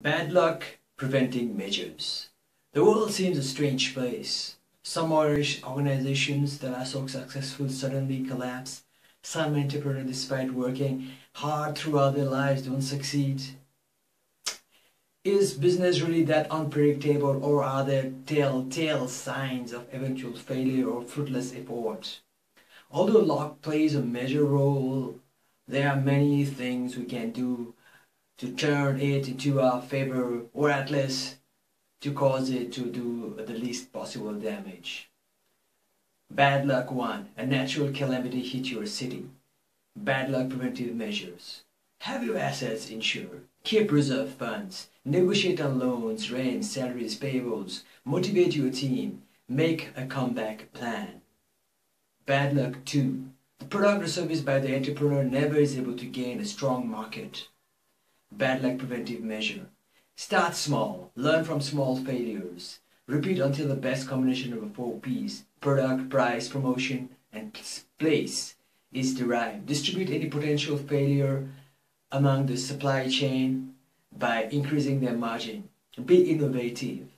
Bad luck preventing measures. The world seems a strange place. Some organizations that are so successful suddenly collapse. Some entrepreneurs, despite working hard throughout their lives, don't succeed. Is business really that unpredictable or are there telltale signs of eventual failure or fruitless effort? Although luck plays a major role, there are many things we can do to turn it into our favor or at least to cause it to do the least possible damage. Bad luck 1. A natural calamity hit your city. Bad luck preventive measures. Have your assets insured. Keep reserve funds. Negotiate on loans, rent, salaries, payables. Motivate your team. Make a comeback plan. Bad luck 2. The product or service by the entrepreneur never is able to gain a strong market. Bad luck preventive measure. Start small. Learn from small failures. Repeat until the best combination of the four P's product, price, promotion, and place is derived. Distribute any potential failure among the supply chain by increasing their margin. Be innovative.